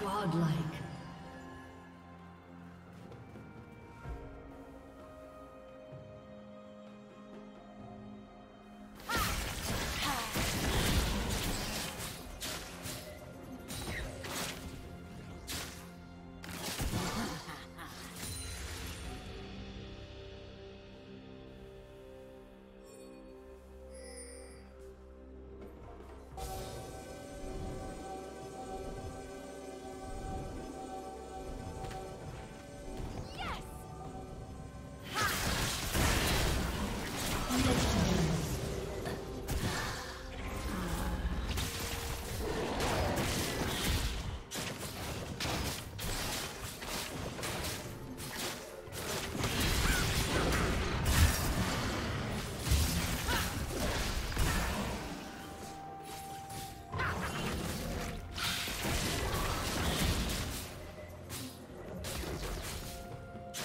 Godlike.